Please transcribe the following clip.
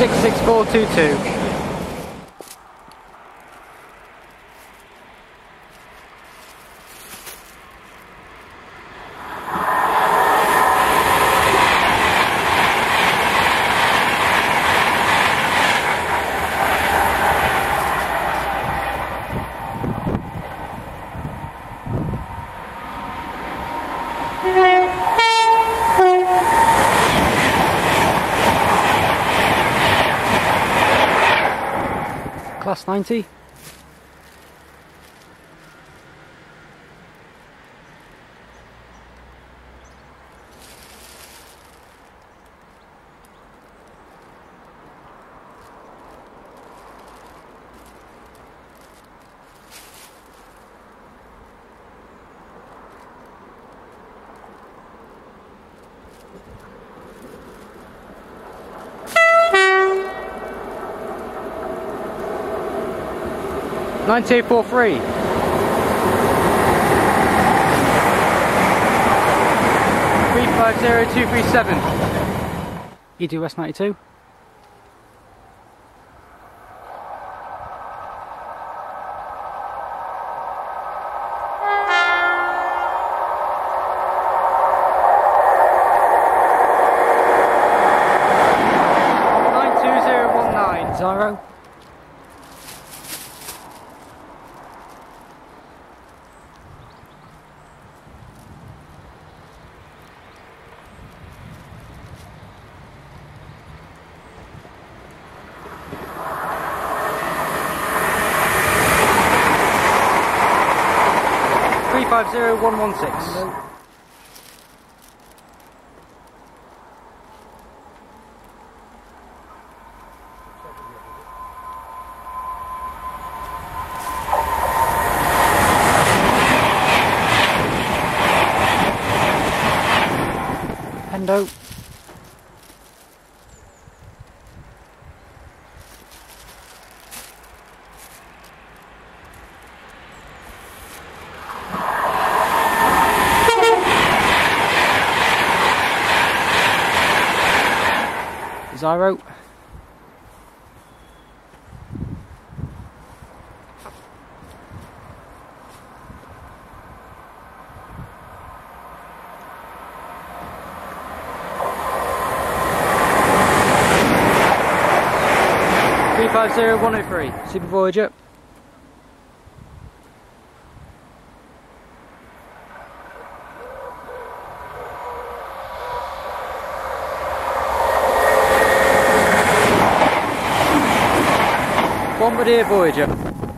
66422. Class 90. Nine two four three. Three five zero two three seven. You do West ninety two. Nine two zero Three five zero one one six. Pendo. Zyro. Three five zero one oh three. Super Voyager. Somebody avoid you. Voyager.